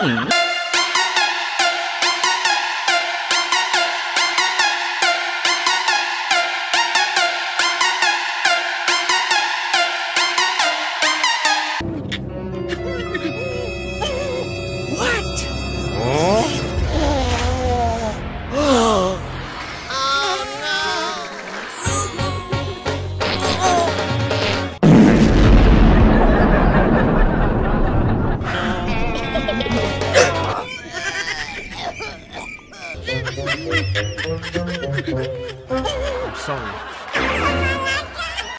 Hmm. I'm sorry.